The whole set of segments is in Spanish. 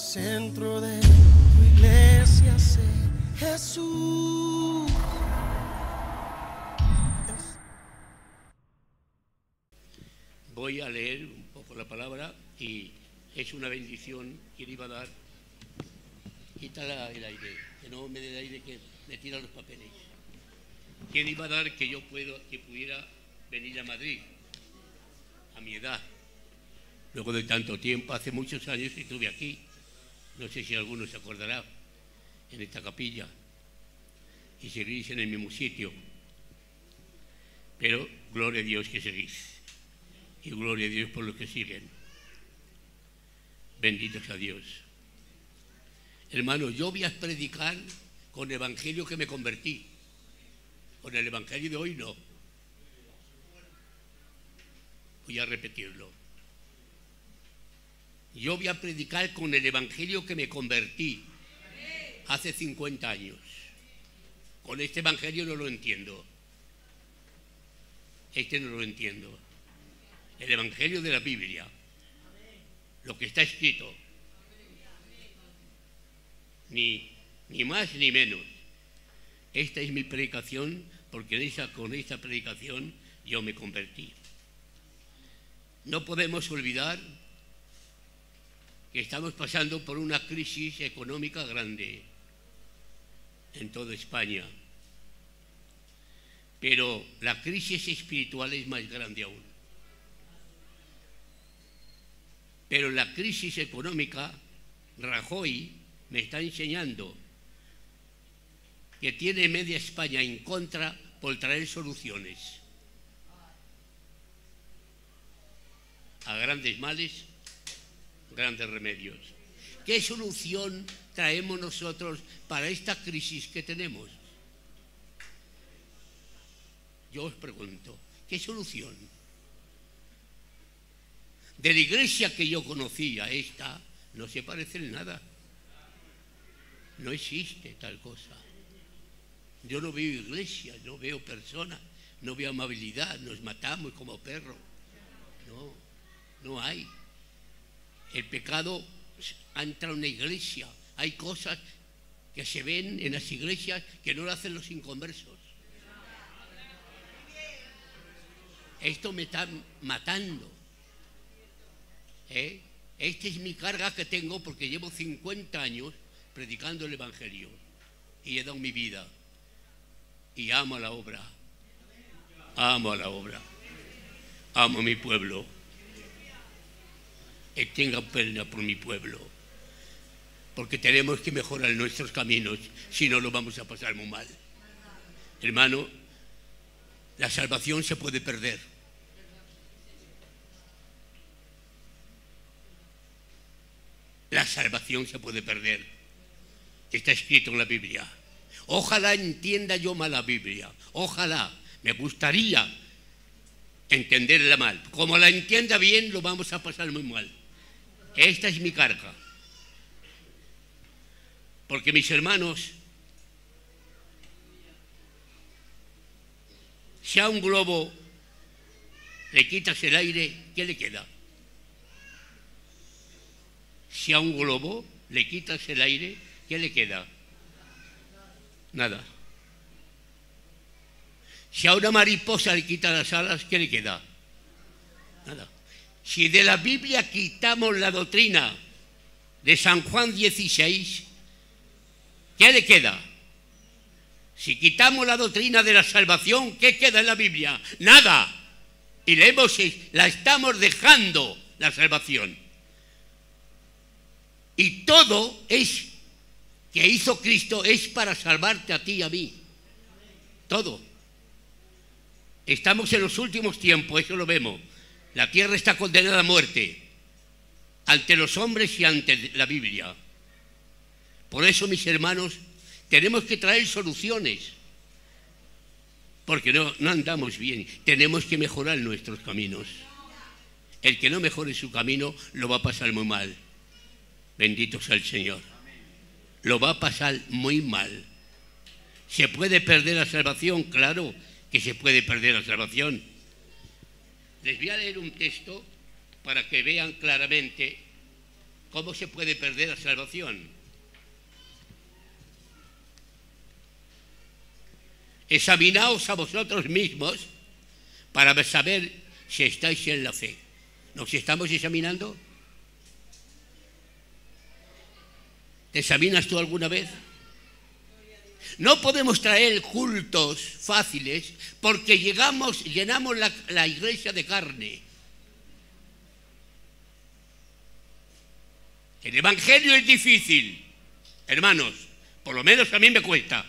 centro de tu iglesia sé Jesús. Voy a leer un poco la palabra y es una bendición que le iba a dar. Quita el aire, que no me dé el aire que me tira los papeles. ¿Quién iba a dar que yo puedo, que pudiera venir a Madrid a mi edad? Luego de tanto tiempo, hace muchos años estuve aquí, no sé si alguno se acordará, en esta capilla, y seguís en el mismo sitio. Pero gloria a Dios que seguís, y gloria a Dios por los que siguen. Benditos a Dios. Hermano, yo voy a predicar con el Evangelio que me convertí. Con el Evangelio de hoy no. Voy a repetirlo. Yo voy a predicar con el Evangelio que me convertí hace 50 años. Con este Evangelio no lo entiendo. Este no lo entiendo. El Evangelio de la Biblia. Lo que está escrito. Ni, ni más ni menos. Esta es mi predicación porque con esta predicación yo me convertí. No podemos olvidar que estamos pasando por una crisis económica grande en toda España. Pero la crisis espiritual es más grande aún. Pero la crisis económica, Rajoy me está enseñando que tiene media España en contra por traer soluciones a grandes males grandes remedios. ¿Qué solución traemos nosotros para esta crisis que tenemos? Yo os pregunto, ¿qué solución? De la iglesia que yo conocía, esta, no se parece en nada. No existe tal cosa. Yo no veo iglesia, no veo personas, no veo amabilidad, nos matamos como perros. No, no hay. El pecado ha entrado en la iglesia. Hay cosas que se ven en las iglesias que no lo hacen los inconversos. Esto me está matando. ¿Eh? Esta es mi carga que tengo porque llevo 50 años predicando el Evangelio y he dado mi vida y amo a la obra. Amo a la obra. Amo a mi pueblo que tenga pena por mi pueblo. Porque tenemos que mejorar nuestros caminos, si no lo vamos a pasar muy mal. Hermano, la salvación se puede perder. La salvación se puede perder. Está escrito en la Biblia. Ojalá entienda yo mal la Biblia. Ojalá. Me gustaría entenderla mal. Como la entienda bien, lo vamos a pasar muy mal. Esta es mi carga. Porque mis hermanos, si a un globo le quitas el aire, ¿qué le queda? Si a un globo le quitas el aire, ¿qué le queda? Nada. Si a una mariposa le quitas las alas, ¿qué le queda? Nada. Si de la Biblia quitamos la doctrina de San Juan 16, ¿qué le queda? Si quitamos la doctrina de la salvación, ¿qué queda en la Biblia? Nada. Y la estamos dejando, la salvación. Y todo es que hizo Cristo es para salvarte a ti y a mí. Todo. Estamos en los últimos tiempos, eso lo vemos. La tierra está condenada a muerte ante los hombres y ante la Biblia. Por eso, mis hermanos, tenemos que traer soluciones, porque no, andamos bien, tenemos que mejorar nuestros caminos. El que no mejore su camino lo va a pasar muy mal. Bendito sea el Señor. Lo va a pasar muy mal. ¿Se puede perder la salvación? Claro que se puede perder la salvación. Les voy a leer un texto para que vean claramente ¿Cómo se puede perder la salvación? Examinaos a vosotros mismos para saber si estáis en la fe. ¿Nos estamos examinando? ¿Te examinas tú alguna vez? No podemos traer cultos fáciles porque llegamos, llenamos la, la iglesia de carne. El Evangelio es difícil, hermanos, por lo menos a mí me cuesta.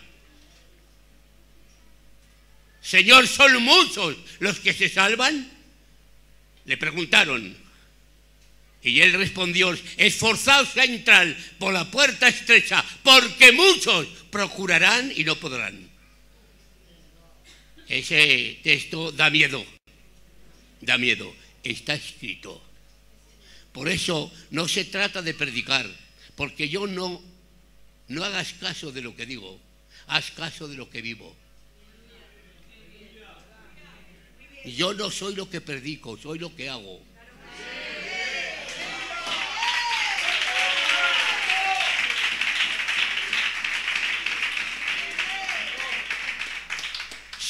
Señor, ¿son muchos los que se salvan? Le preguntaron. Y él respondió, esforzaos a entrar por la puerta estrecha, porque muchos procurarán y no podrán. Ese texto da miedo, da miedo, está escrito. Por eso no se trata de predicar, porque yo no, no hagas caso de lo que digo, haz caso de lo que vivo. Yo no soy lo que predico, soy lo que hago.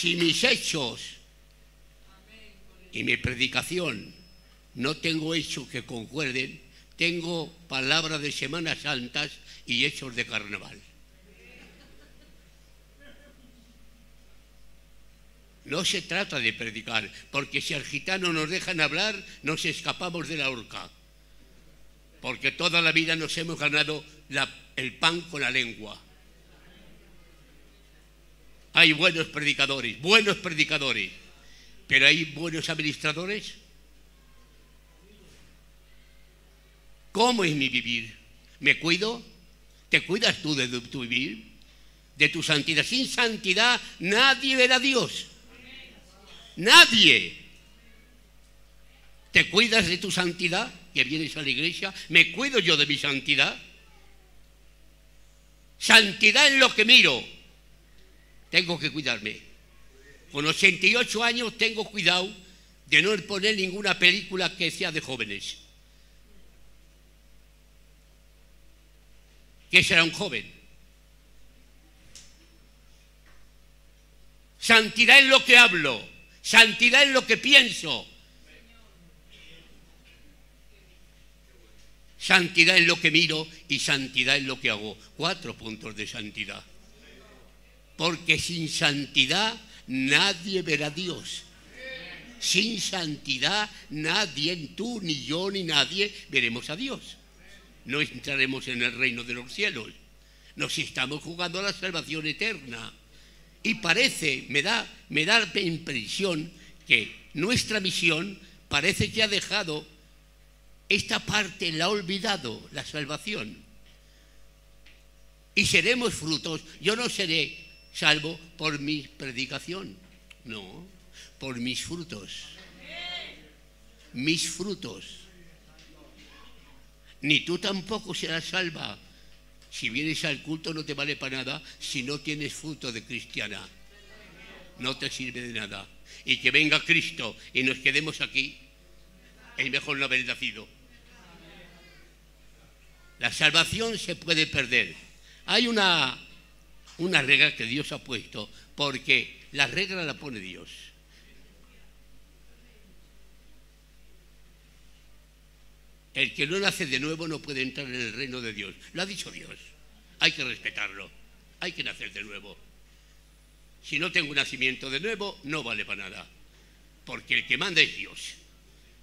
Si mis hechos y mi predicación no tengo hechos que concuerden, tengo palabras de Semanas Santas y hechos de carnaval. No se trata de predicar, porque si al gitano nos dejan hablar, nos escapamos de la horca. Porque toda la vida nos hemos ganado el pan con la lengua. Hay buenos predicadores, buenos predicadores, pero hay buenos administradores. ¿Cómo es mi vivir? ¿Me cuido? ¿Te cuidas tú de tu vivir? De tu santidad. Sin santidad nadie verá a Dios. Nadie. ¿Te cuidas de tu santidad? Que vienes a la iglesia. ¿Me cuido yo de mi santidad? Santidad en lo que miro. Tengo que cuidarme. Con 88 años tengo cuidado de no poner ninguna película que sea de jóvenes. ¿Qué será un joven? Santidad en lo que hablo santidad en lo que pienso, santidad en lo que miro y santidad en lo que hago. Cuatro puntos de santidad. Porque sin santidad nadie verá a Dios. Sin santidad nadie, tú, ni yo, ni nadie veremos a Dios. No entraremos en el reino de los cielos. Nos estamos jugando a la salvación eterna. Y parece, me da, me da la impresión que nuestra misión parece que ha dejado esta parte, la ha olvidado, la salvación. Y seremos frutos. Yo no seré salvo por mi predicación, no, por mis frutos. Mis frutos. Ni tú tampoco serás salva si vienes al culto no te vale para nada si no tienes fruto de cristiana. No te sirve de nada. Y que venga Cristo y nos quedemos aquí, es mejor no haber nacido. La salvación se puede perder. Hay una, una regla que Dios ha puesto, porque la regla la pone Dios. El que no nace de nuevo no puede entrar en el reino de Dios. Lo ha dicho Dios. Hay que respetarlo. Hay que nacer de nuevo. Si no tengo nacimiento de nuevo, no vale para nada. Porque el que manda es Dios.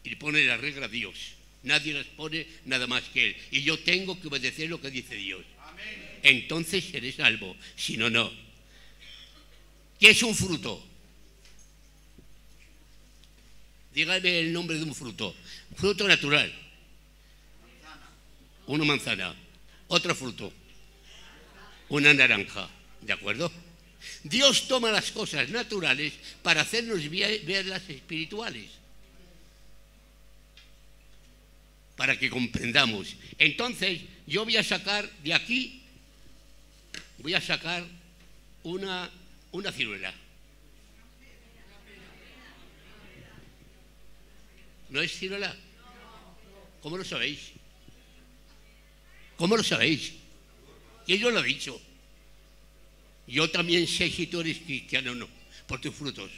Y pone la regla Dios. Nadie las pone nada más que Él. Y yo tengo que obedecer lo que dice Dios. Entonces seré salvo. Si no, no. ¿Qué es un fruto? Dígame el nombre de un fruto. Fruto natural una manzana, otro fruto, una naranja, ¿de acuerdo? Dios toma las cosas naturales para hacernos ver las espirituales, para que comprendamos. Entonces, yo voy a sacar de aquí, voy a sacar una, una ciruela. ¿No es ciruela? ¿Cómo lo sabéis? ¿Cómo lo sabéis? ¿Quién yo lo ha dicho? Yo también sé si tú eres cristiano o no, por tus frutos.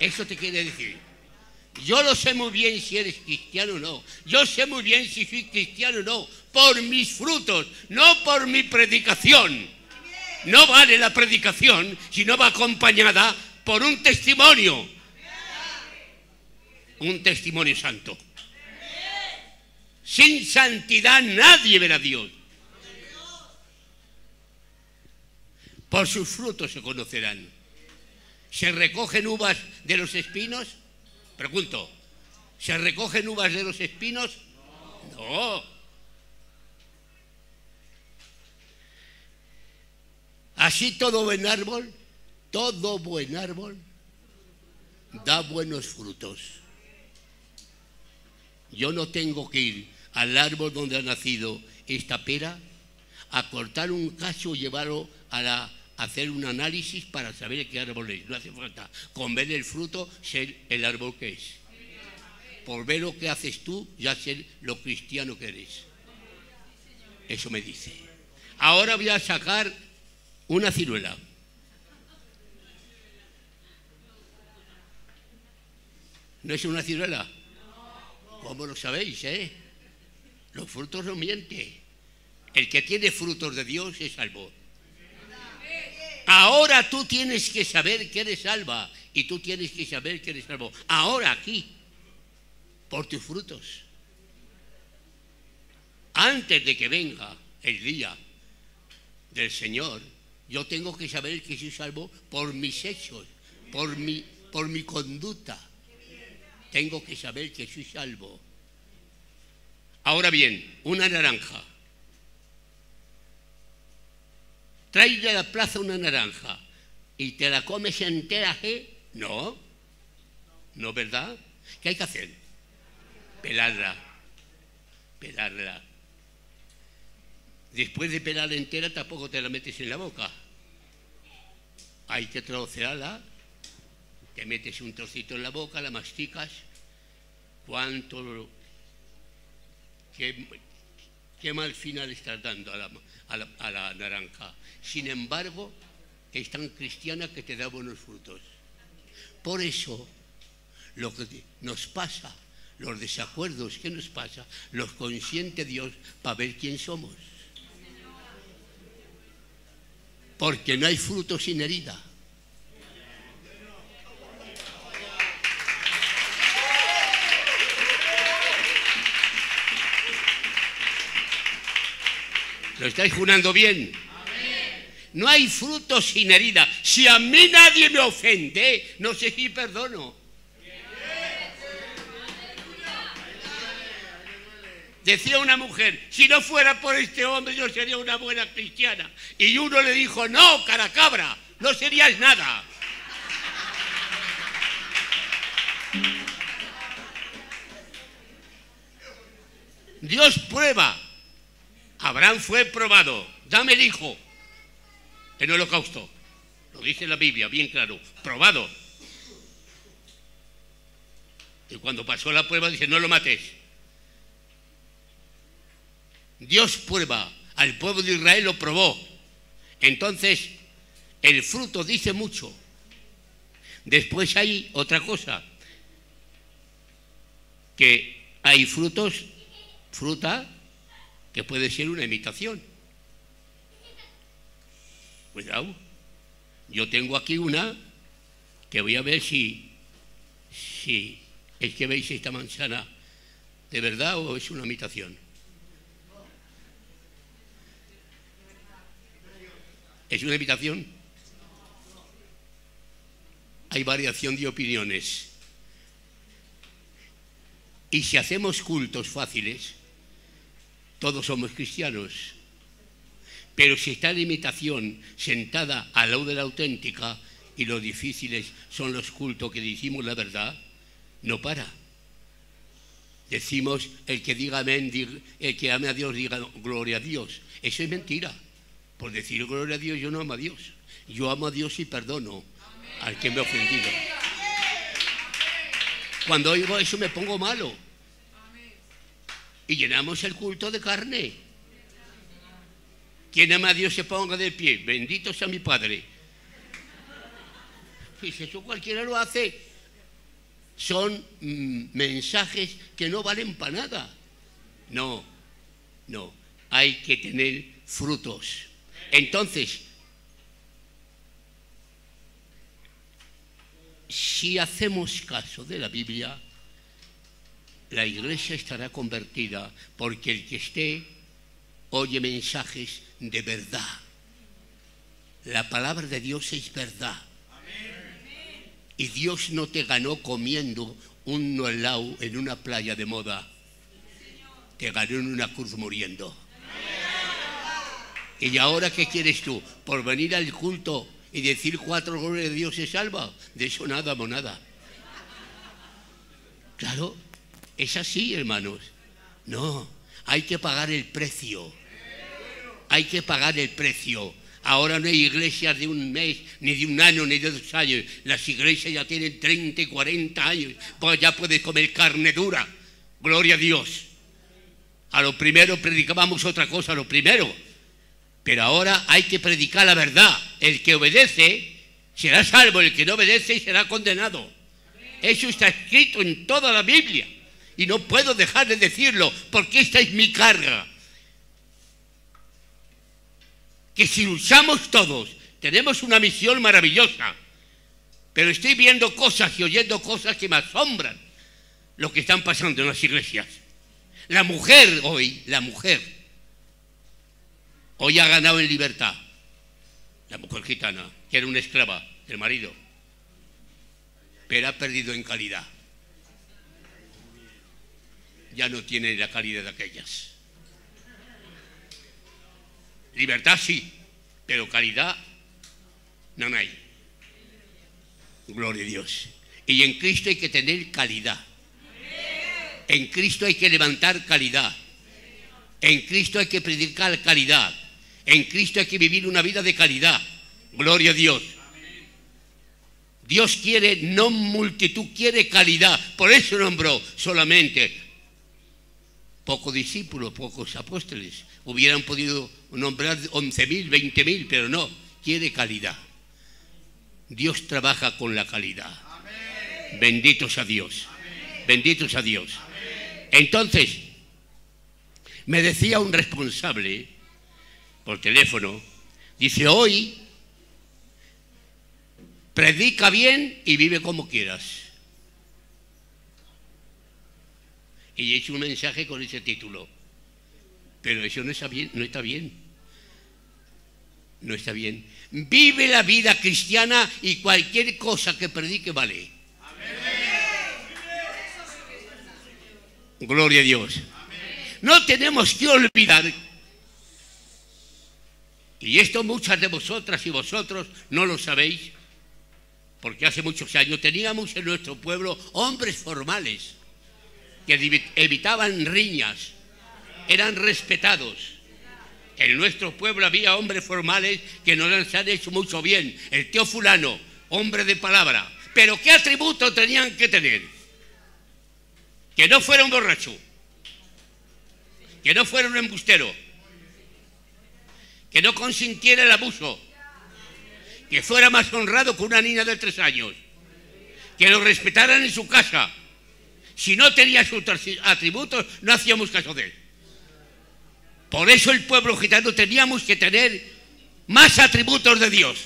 Eso te quiere decir. Yo lo sé muy bien si eres cristiano o no. Yo sé muy bien si soy cristiano o no. Por mis frutos, no por mi predicación. No vale la predicación si no va acompañada por un testimonio. Un testimonio santo. Sin santidad nadie verá a Dios. Por sus frutos se conocerán. ¿Se recogen uvas de los espinos? Pregunto, ¿se recogen uvas de los espinos? No. Así todo buen árbol, todo buen árbol da buenos frutos. Yo no tengo que ir al árbol donde ha nacido esta pera a cortar un cacho y llevarlo a la hacer un análisis para saber qué árbol es. No hace falta. Con ver el fruto, ser el árbol que es. Por ver lo que haces tú, ya ser lo cristiano que eres. Eso me dice. Ahora voy a sacar una ciruela. ¿No es una ciruela? ¿Cómo lo sabéis, eh? Los frutos no mienten. El que tiene frutos de Dios es salvo. Ahora tú tienes que saber que eres salva y tú tienes que saber que eres salvo. Ahora aquí, por tus frutos. Antes de que venga el día del Señor, yo tengo que saber que soy salvo por mis hechos, por mi, por mi conducta. Tengo que saber que soy salvo. Ahora bien, una naranja traes de la plaza una naranja y te la comes entera, ¿eh? No, no, ¿verdad? ¿Qué hay que hacer? Pelarla, pelarla. Después de pelarla entera tampoco te la metes en la boca. Hay que trocearla, te metes un trocito en la boca, la masticas. ¿Cuánto? ¿Qué, mal final estás dando a la, a la, naranja. Sin embargo, es tan cristiana que te da buenos frutos. Por eso, lo que nos pasa, los desacuerdos que nos pasa, los consiente Dios para ver quién somos. Porque no hay fruto sin herida. ¿Lo estáis jurando bien? No hay fruto sin herida. Si a mí nadie me ofende, no sé si perdono. Decía una mujer, si no fuera por este hombre yo sería una buena cristiana. Y uno le dijo, no, cara cabra, no serías nada. Dios prueba Abraham fue probado. Dame el hijo en holocausto. Lo dice la Biblia, bien claro. Probado. Y cuando pasó la prueba dice, no lo mates. Dios prueba. Al pueblo de Israel lo probó. Entonces, el fruto dice mucho. Después hay otra cosa. Que hay frutos, fruta, que puede ser una imitación. Cuidado. Yo tengo aquí una que voy a ver si, si es que veis esta manzana de verdad o es una imitación. ¿Es una imitación? Hay variación de opiniones. Y si hacemos cultos fáciles, todos somos cristianos. Pero si está la imitación sentada al lado de la auténtica y lo difíciles son los cultos que decimos la verdad, no para. Decimos, el que diga amén, el que ame a Dios, diga gloria a Dios. Eso es mentira. Por decir gloria a Dios, yo no amo a Dios. Yo amo a Dios y perdono al que me ha ofendido. Cuando oigo eso me pongo malo. Y llenamos el culto de carne. Quien ama a Dios se ponga de pie. Bendito sea mi Padre. Si eso cualquiera lo hace, son mm, mensajes que no valen para nada. No, no. Hay que tener frutos. Entonces, si hacemos caso de la Biblia, la iglesia estará convertida porque el que esté oye mensajes de verdad. La palabra de Dios es verdad. Y Dios no te ganó comiendo un noelau en una playa de moda. Te ganó en una cruz muriendo. ¿Y ahora qué quieres tú? ¿Por venir al culto y decir cuatro glorias de Dios se salva? De eso nada, monada. Claro, es así, hermanos. No, hay que pagar el precio. Hay que pagar el precio. Ahora no hay iglesias de un mes, ni de un año, ni de dos años. Las iglesias ya tienen 30 y 40 años. Pues ya puedes comer carne dura. Gloria a Dios. A lo primero predicábamos otra cosa, a lo primero pero ahora hay que predicar la verdad. El que obedece será salvo, el que no obedece será condenado. Eso está escrito en toda la Biblia. Y no puedo dejar de decirlo porque esta es mi carga. Que si luchamos todos, tenemos una misión maravillosa. Pero estoy viendo cosas y oyendo cosas que me asombran lo que están pasando en las iglesias. La mujer hoy, la mujer, Hoy ha ganado en libertad la mujer gitana, que era una esclava del marido, pero ha perdido en calidad. Ya no tiene la calidad de aquellas. Libertad sí, pero calidad no hay. Gloria a Dios. Y en Cristo hay que tener calidad. En Cristo hay que levantar calidad. En Cristo hay que predicar calidad. En Cristo hay que vivir una vida de calidad. Gloria a Dios. Dios quiere no multitud, quiere calidad. Por eso nombró solamente pocos discípulos, pocos apóstoles. Hubieran podido nombrar 11.000, 20.000, pero no, quiere calidad. Dios trabaja con la calidad. Benditos a Dios. Benditos a Dios. Entonces, me decía un responsable, por teléfono, dice, hoy predica bien y vive como quieras. Y he hecho un mensaje con ese título. Pero eso no está bien, no está bien. No está bien. Vive la vida cristiana y cualquier cosa que predique vale. Gloria a Dios. No tenemos que olvidar y esto muchas de vosotras y vosotros no lo sabéis, porque hace muchos años teníamos en nuestro pueblo hombres formales que evitaban riñas, eran respetados. En nuestro pueblo había hombres formales que nos han hecho mucho bien. El tío fulano, hombre de palabra. Pero ¿qué atributos tenían que tener? Que no fuera un borracho, que no fuera un embustero, que no consintiera el abuso, que fuera más honrado que una niña de tres años, que lo respetaran en su casa. Si no tenía sus atributos, no hacíamos caso de él. Por eso el pueblo gitano teníamos que tener más atributos de Dios.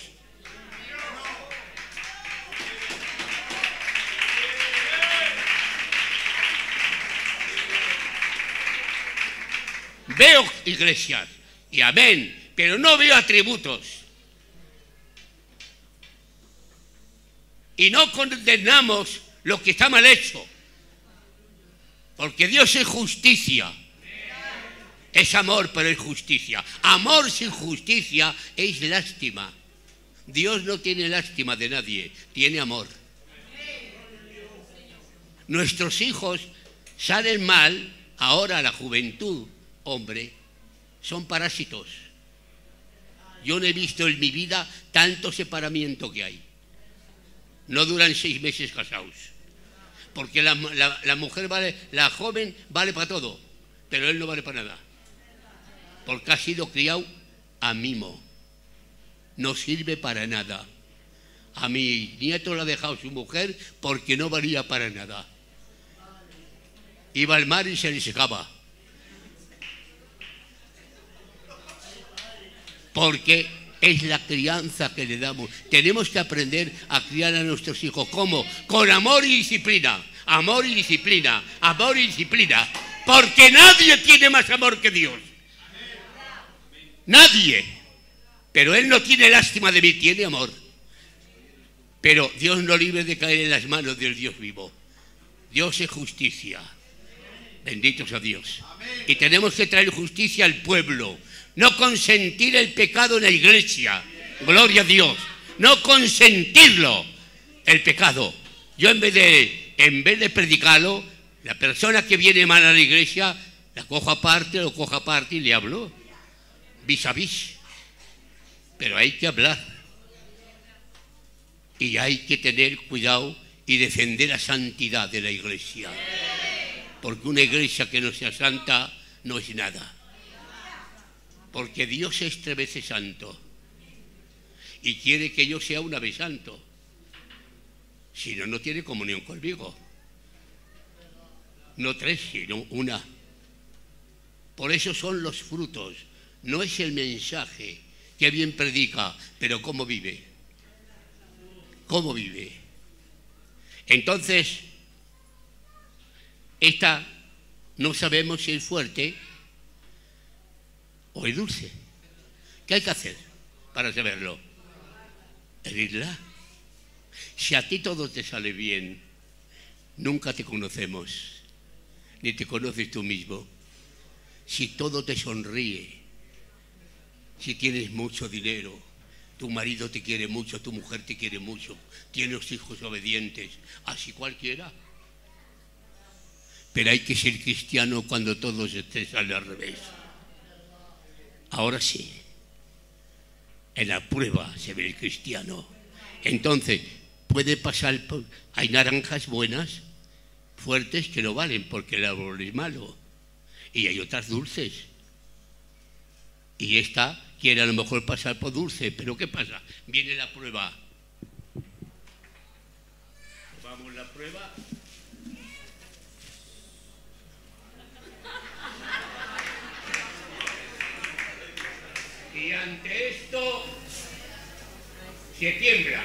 Veo iglesias y amén pero no veo atributos. Y no condenamos lo que está mal hecho, porque Dios es justicia. Es amor, pero es justicia. Amor sin justicia es lástima. Dios no tiene lástima de nadie, tiene amor. Nuestros hijos salen mal, ahora la juventud, hombre, son parásitos Yo no he visto en mi vida tanto separamiento que hay. No duran seis meses casados. Porque la, la mujer vale, la joven vale para todo, pero él no vale para nada. Porque ha sido criado a mimo. No sirve para nada. A mi nieto lo ha dejado su mujer porque no valía para nada. Iba al mar y se le secaba. Porque es la crianza que le damos. Tenemos que aprender a criar a nuestros hijos. ¿Cómo? Con amor y disciplina. Amor y disciplina. Amor y disciplina. Porque nadie tiene más amor que Dios. Nadie. Pero Él no tiene lástima de mí, tiene amor. Pero Dios no libre de caer en las manos del Dios vivo. Dios es justicia. Bendito sea Dios. Y tenemos que traer justicia al pueblo. No consentir el pecado en la iglesia. Gloria a Dios. No consentirlo, el pecado. Yo en vez de, en vez de predicarlo, la persona que viene mal a la iglesia, la cojo aparte, lo cojo aparte y le hablo. Vis a vis. Pero hay que hablar. Y hay que tener cuidado y defender la santidad de la iglesia. Porque una iglesia que no sea santa no es nada. Porque Dios es tres veces santo. Y quiere que yo sea una vez santo. Si no, no tiene comunión conmigo. No tres, sino una. Por eso son los frutos. No es el mensaje que bien predica, pero cómo vive cómo vive. Entonces, esta no sabemos si es fuerte es dulce. ¿Qué hay que hacer para saberlo? Herirla. Si a ti todo te sale bien, nunca te conocemos, ni te conoces tú mismo. Si todo te sonríe, si tienes mucho dinero, tu marido te quiere mucho, tu mujer te quiere mucho, tienes hijos obedientes, así cualquiera. Pero hay que ser cristiano cuando todo se te sale al revés. Ahora sí, en la prueba se ve el cristiano. Entonces, puede pasar, hay naranjas buenas, fuertes, que no valen porque el árbol es malo. Y hay otras dulces. Y esta quiere a lo mejor pasar por dulce, pero ¿qué pasa? Viene la prueba. Vamos la prueba. Y ante esto se tiembla.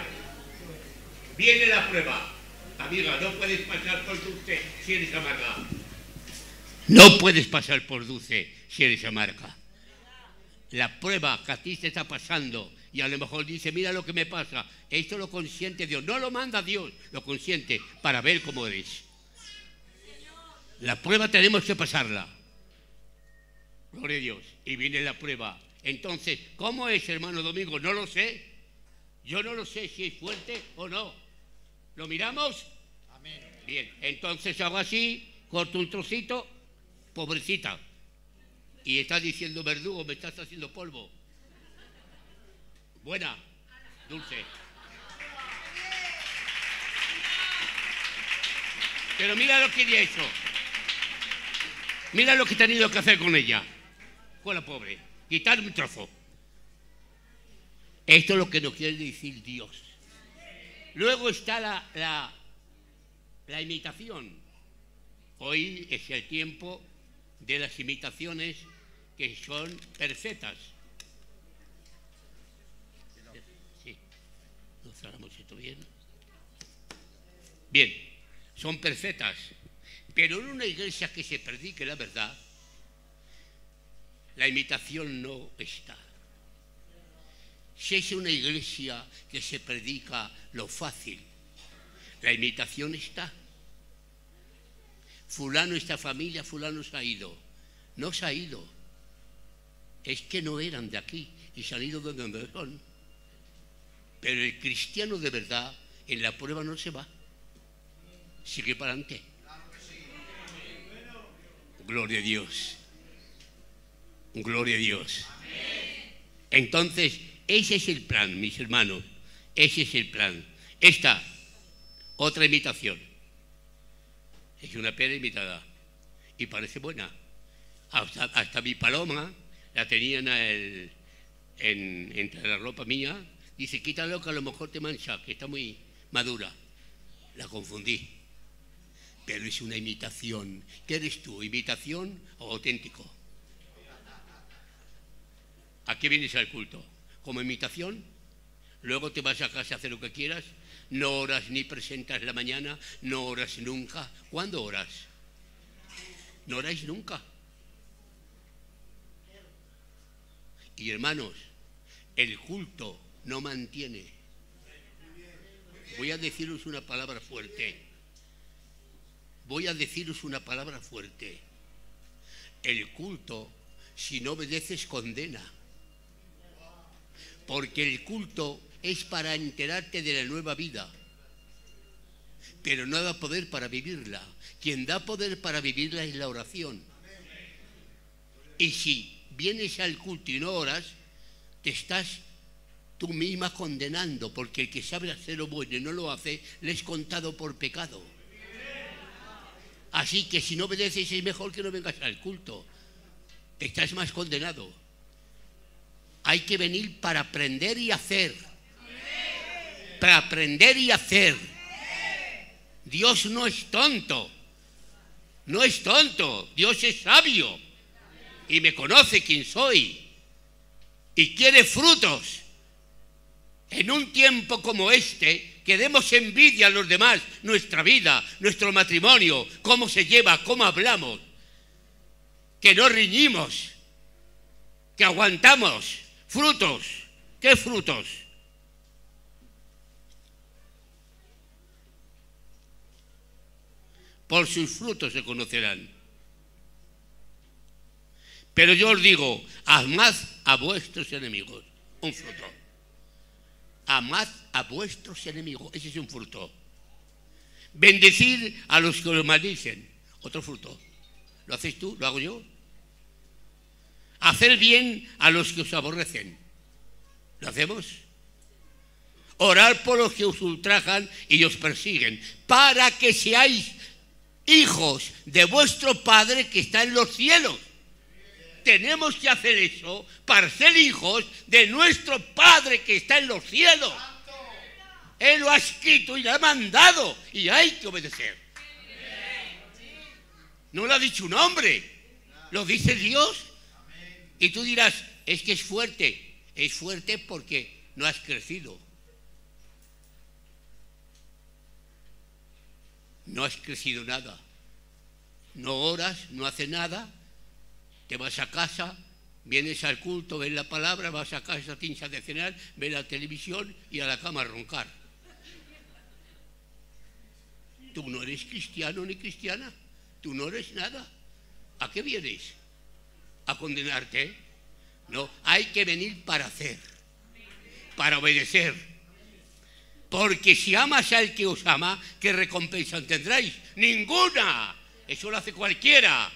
Viene la prueba. Amiga, no puedes pasar por dulce si eres amarga. No puedes pasar por dulce si eres amarga la prueba que a ti te está pasando y a lo mejor dice, mira lo que me pasa, esto lo consiente Dios, no lo manda Dios, lo consiente para ver cómo eres. La prueba tenemos que pasarla. Gloria a Dios. Y viene la prueba. Entonces, ¿cómo es, hermano Domingo? No lo sé. Yo no lo sé si es fuerte o no. ¿Lo miramos? Amén. Bien, entonces hago así, corto un trocito, pobrecita y estás diciendo verdugo, me estás haciendo polvo. Buena, dulce. Pero mira lo que ha hecho. Mira lo que he tenido que hacer con ella. Con la pobre. Quitarme un trozo. Esto es lo que nos quiere decir Dios. Luego está la, la, imitación. Hoy es el tiempo de las imitaciones que son perfectas. Sí, ¿no esto bien? Bien, son perfectas, pero en una iglesia que se predique la verdad, la imitación no está. Si es una iglesia que se predica lo fácil, la imitación está fulano esta familia, fulano se ha ido. No se ha ido. Es que no eran de aquí y se han ido de donde son. Pero el cristiano de verdad en la prueba no se va. Sigue para adelante. Gloria a Dios. Gloria a Dios. Entonces, ese es el plan, mis hermanos. Ese es el plan. Esta, otra imitación. Es una pera imitada. Y parece buena. Hasta, mi paloma la tenían en, entre la ropa mía. Dice, quítalo que a lo mejor te mancha, que está muy madura. La confundí. Pero es una imitación. ¿Qué eres tú? ¿Imitación o auténtico? ¿A qué vienes al culto? ¿Como imitación? Luego te vas a casa a hacer lo que quieras. No oras ni presentas la mañana, no oras nunca. ¿Cuándo oras? No oráis nunca. Y hermanos, el culto no mantiene. Voy a deciros una palabra fuerte. Voy a deciros una palabra fuerte. El culto, si no obedeces, condena. Porque el culto es para enterarte de la nueva vida, pero no da poder para vivirla. Quien da poder para vivirla es la oración. Y si vienes al culto y no oras, te estás tú misma condenando, porque el que sabe hacer lo bueno y no lo hace, le es contado por pecado. Así que si no obedeces es mejor que no vengas al culto. Estás más condenado. Hay que venir para aprender y hacer. Para aprender y hacer. Dios no es tonto, no es tonto, Dios es sabio. Y me conoce quién soy. Y quiere frutos. En un tiempo como este, que demos envidia a los demás, nuestra vida, nuestro matrimonio, cómo se lleva, cómo hablamos, que no riñimos, que aguantamos frutos. ¿Qué frutos? por sus frutos se conocerán. Pero yo os digo, amad a vuestros enemigos, un fruto. Amad a vuestros enemigos, ese es un fruto. Bendecid a los que os maldicen, otro fruto. ¿Lo haces tú? ¿Lo hago yo? Hacer bien a los que os aborrecen. ¿Lo hacemos? Orar por los que os ultrajan y os persiguen, para que seáis hijos de vuestro Padre que está en los cielos. Tenemos que hacer eso para ser hijos de nuestro Padre que está en los cielos. Él lo ha escrito y lo ha mandado y hay que obedecer. No lo ha dicho un hombre, lo dice Dios. Y tú dirás, es que es fuerte. Es fuerte porque no has crecido. no has crecido nada. No oras, no haces nada, te vas a casa, vienes al culto, ves la palabra, vas a casa, tienes de cenar, ves la televisión y a la cama a roncar. Tú no eres cristiano ni cristiana, tú no eres nada. ¿A qué vienes? ¿A condenarte? No, hay que venir para hacer, para obedecer porque si amas al que os ama, ¿qué recompensa tendréis? Ninguna. Eso lo hace cualquiera.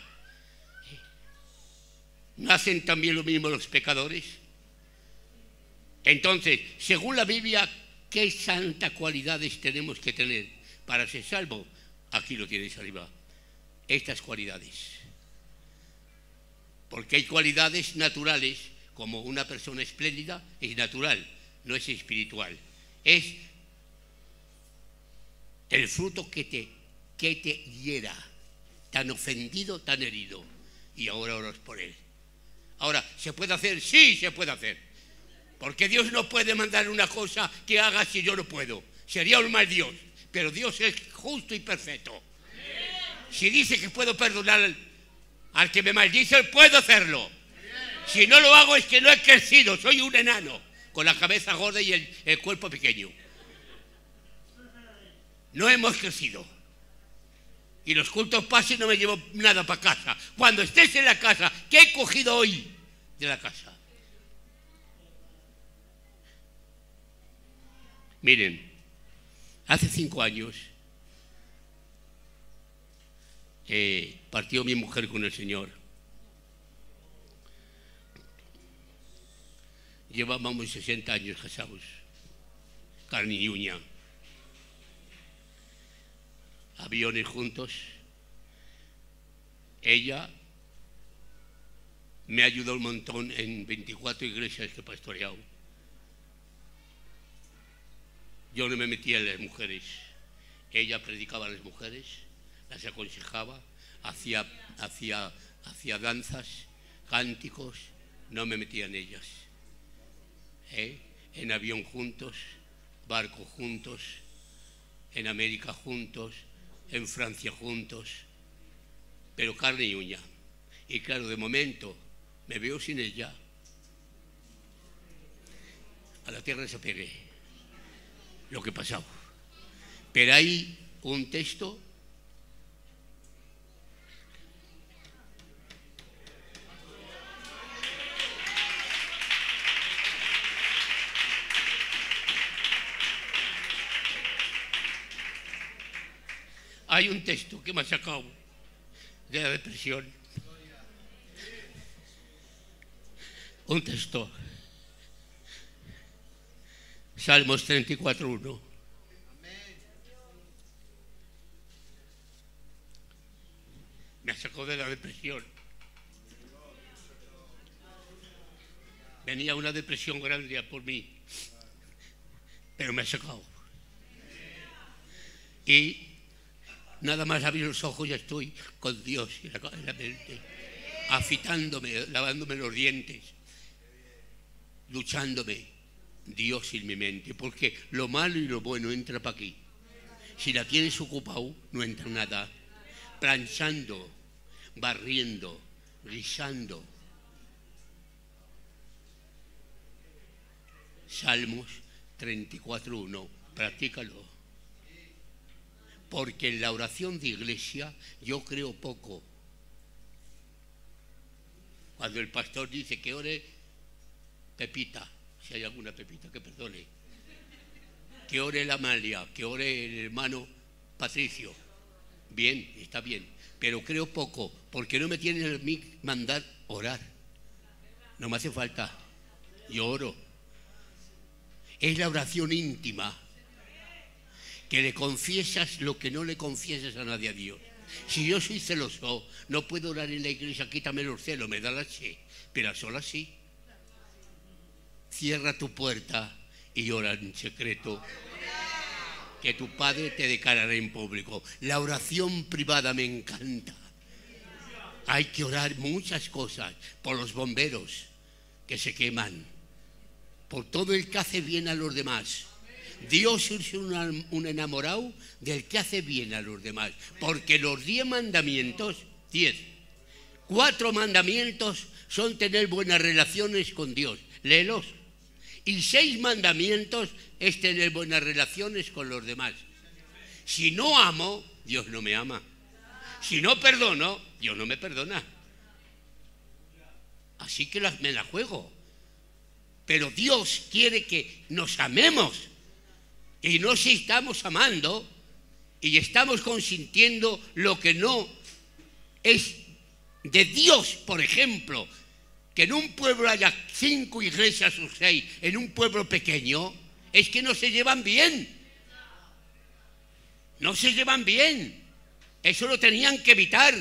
¿No hacen también lo mismo los pecadores? Entonces, según la Biblia, ¿qué santas cualidades tenemos que tener para ser salvo? Aquí lo tienes arriba. Estas cualidades. Porque hay cualidades naturales, como una persona espléndida, es natural, no es espiritual. Es el fruto que te, que te hiera, tan ofendido, tan herido, y ahora oras por él. Ahora, ¿se puede hacer? Sí, se puede hacer. Porque Dios no puede mandar una cosa que haga si yo no puedo. Sería un mal Dios. Pero Dios es justo y perfecto. Si dice que puedo perdonar al, que me maldice, puedo hacerlo. Si no lo hago es que no he crecido, soy un enano, con la cabeza gorda y el cuerpo pequeño no hemos crecido. Y los cultos pasan y no me llevo nada para casa. Cuando estés en la casa, ¿qué he cogido hoy de la casa? Miren, hace cinco años eh, partió mi mujer con el Señor. Llevábamos 60 años casados, carne y uña. Aviones juntos. Ella me ayudó un montón en 24 iglesias que he pastoreado. Yo no me metía en las mujeres. Ella predicaba a las mujeres, las aconsejaba, hacía, hacía, hacía danzas, cánticos, no me metía en ellas. ¿Eh? En avión juntos, barco juntos, en América juntos, en Francia juntos, pero carne y uña. Y claro, de momento me veo sin ella. A la tierra se pegué lo que pasaba. Pero hay un texto hay un texto que me ha sacado de la depresión. Un texto. Salmos 34.1. Me sacado de la depresión. Venía una depresión grande por mí, pero me ha sacado. Y Nada más abrir los ojos ya estoy con Dios la, la mente, afitándome, lavándome los dientes, luchándome. Dios en mi mente, porque lo malo y lo bueno entra para aquí. Si la tienes ocupado, no entra nada. Planchando, barriendo, guisando. Salmos 34.1, practícalo porque en la oración de iglesia yo creo poco. Cuando el pastor dice que ore Pepita, si hay alguna Pepita que perdone, que ore la Amalia, que ore el hermano Patricio, bien, está bien, pero creo poco, porque no me tienen a mí mandar orar. No me hace falta, yo oro. Es la oración íntima que le confiesas lo que no le confiesas a nadie a Dios. Si yo soy celoso, no puedo orar en la iglesia, quítame los celos, me da la che, pero a solas sí. Cierra tu puerta y ora en secreto. Que tu padre te declarará en público. La oración privada me encanta. Hay que orar muchas cosas por los bomberos que se queman, por todo el que hace bien a los demás Dios es un, enamorado del que hace bien a los demás. Porque los diez mandamientos, diez, cuatro mandamientos son tener buenas relaciones con Dios. Léelos. Y seis mandamientos es tener buenas relaciones con los demás. Si no amo, Dios no me ama. Si no perdono, Dios no me perdona. Así que me la juego. Pero Dios quiere que nos amemos y no si estamos amando y estamos consintiendo lo que no es de Dios, por ejemplo, que en un pueblo haya cinco iglesias o seis, en un pueblo pequeño, es que no se llevan bien. No se llevan bien. Eso lo tenían que evitar.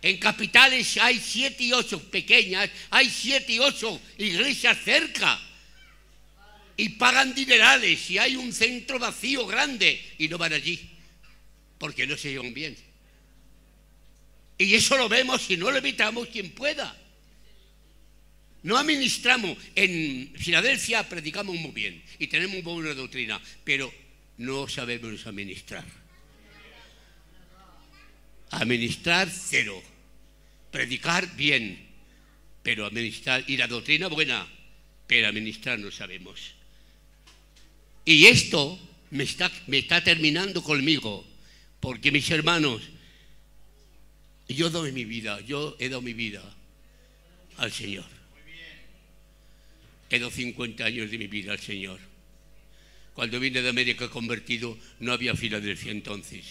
En capitales hay siete y ocho pequeñas, hay siete y ocho iglesias cerca y pagan dinerales y hay un centro vacío grande y no van allí porque no se llevan bien. Y eso lo vemos si no lo evitamos quien pueda. No administramos. En Filadelfia predicamos muy bien y tenemos buena doctrina, pero no sabemos administrar. Administrar cero. Predicar bien, pero administrar. Y la doctrina buena, pero administrar no sabemos. Y esto me está, terminando conmigo, porque mis hermanos, yo doy mi vida, yo he dado mi vida al Señor. He dado 50 años de mi vida al Señor. Cuando vine de América convertido, no había Filadelfia entonces.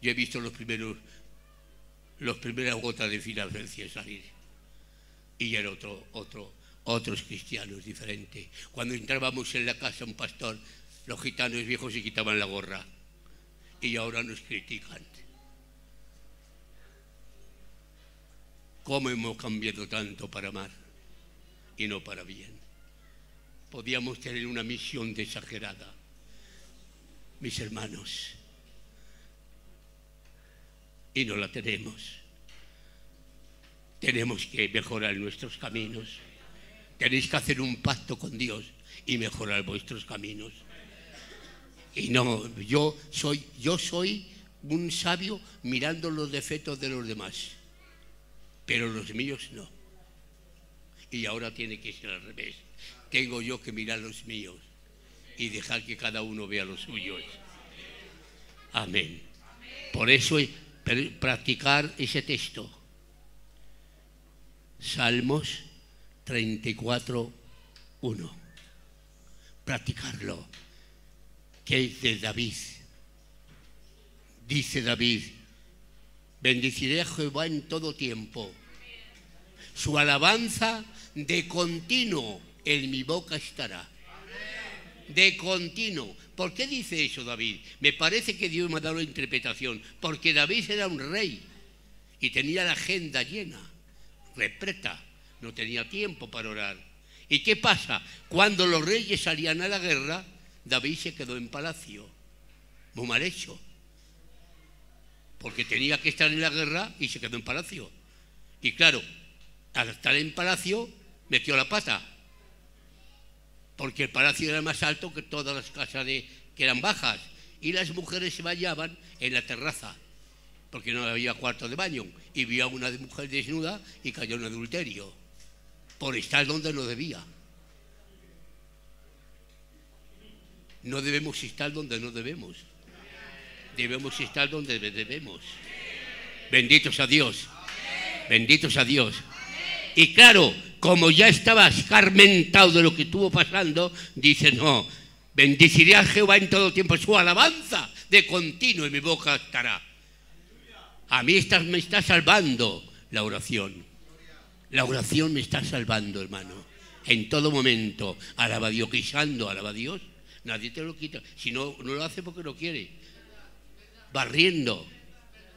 Yo he visto los primeros, los primeras gotas de Filadelfia salir. Y era otro, otros cristianos diferentes. Cuando entrábamos en la casa un pastor, los gitanos viejos se quitaban la gorra y ahora nos critican. ¿Cómo hemos cambiado tanto para amar y no para bien? Podíamos tener una misión exagerada. Mis hermanos, y no la tenemos. Tenemos que mejorar nuestros caminos. Tenéis que hacer un pacto con Dios y mejorar vuestros caminos. Y no, yo soy, yo soy un sabio mirando los defectos de los demás, pero los míos no. Y ahora tiene que ser al revés. Tengo yo que mirar los míos y dejar que cada uno vea los suyos. Amén. Por eso practicar ese texto. Salmos 34, 1. Practicarlo. Que es de David. Dice David, bendiciré a Jehová en todo tiempo. Su alabanza de continuo en mi boca estará. De continuo. ¿Por qué dice eso David? Me parece que Dios me ha dado la interpretación. Porque David era un rey y tenía la agenda llena, repleta. No tenía tiempo para orar. ¿Y qué pasa? Cuando los reyes salían a la guerra, David se quedó en palacio. Muy mal hecho. Porque tenía que estar en la guerra y se quedó en palacio. Y claro, al estar en palacio, metió la pata porque el palacio era más alto que todas las casas de, que eran bajas, y las mujeres se bañaban en la terraza, porque no había cuarto de baño, y vio a una mujer desnuda y cayó en adulterio, por estar donde no debía. No debemos estar donde no debemos. Debemos estar donde debemos. Benditos a Dios. Benditos a Dios. Y claro, como ya estaba escarmentado de lo que estuvo pasando, dice, no, bendiciré a Jehová en todo tiempo, su alabanza de continuo en mi boca estará. A mí me está salvando la oración. La oración me está salvando, hermano. En todo momento, alaba Dios, guisando, alaba Dios. Nadie te lo quita. Si no, no lo hace porque no quiere. Barriendo,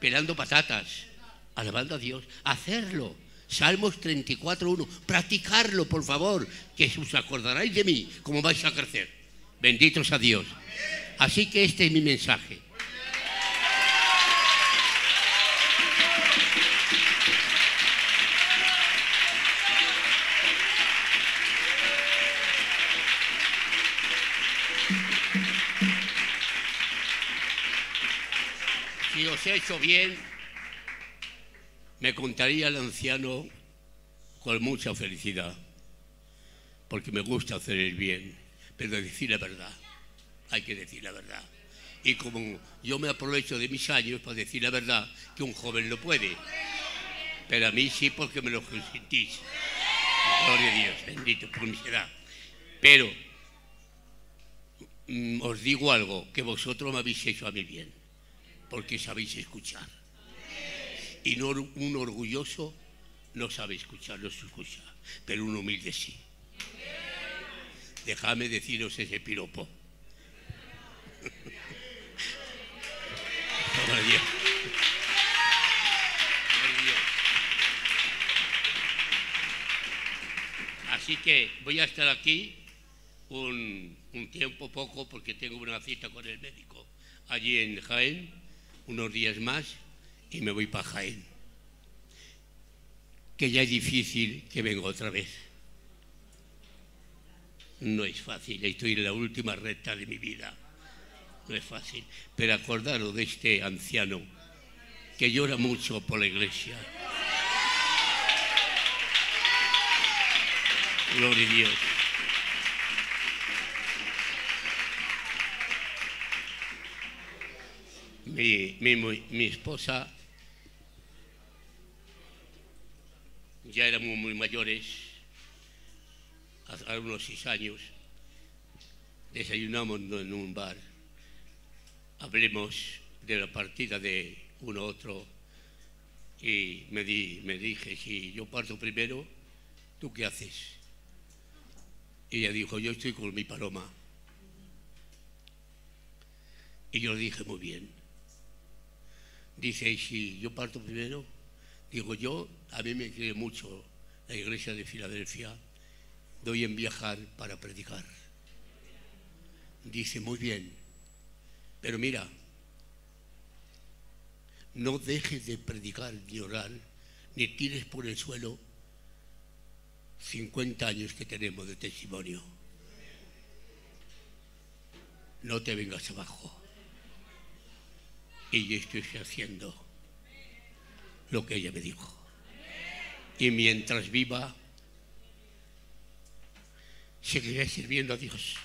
pelando patatas, alabando a Dios. Hacerlo Salmos 34.1. Practicarlo, por favor, que os acordaráis de mí, como vais a crecer. Benditos a Dios. Así que este es mi mensaje. Si os he hecho bien, me contaría el anciano con mucha felicidad, porque me gusta hacer el bien, pero decir la verdad, hay que decir la verdad. Y como yo me aprovecho de mis años para decir la verdad, que un joven lo puede, pero a mí sí porque me lo sentís. Gloria a Dios, bendito por mi edad. Pero mm, os digo algo, que vosotros me habéis hecho a mí bien, porque sabéis escuchar. Y no, un orgulloso no sabe escuchar, no se escucha, pero un humilde sí. Déjame deciros ese piropo. Así que voy a estar aquí un, un, tiempo poco porque tengo una cita con el médico allí en Jaén, unos días más y me voy para Jaén. Que ya es difícil que venga otra vez. No es fácil, estoy en la última recta de mi vida. No es fácil. Pero acordaros de este anciano que llora mucho por la iglesia. Gloria a Dios. Mi, mi, mi esposa ya éramos muy mayores, hace unos seis años, desayunamos en un bar, hablemos de la partida de uno otro y me, di, me dije, si yo parto primero, ¿tú qué haces? Y ella dijo, yo estoy con mi paloma. Y yo le dije, muy bien. Dice, ¿y si yo parto primero? Digo, yo, a mí me quiere mucho la iglesia de Filadelfia, doy en viajar para predicar. Dice, muy bien, pero mira, no dejes de predicar ni orar, ni tires por el suelo 50 años que tenemos de testimonio. No te vengas abajo. Y yo estoy haciendo lo que ella me dijo. Y mientras viva, seguiré sirviendo a Dios.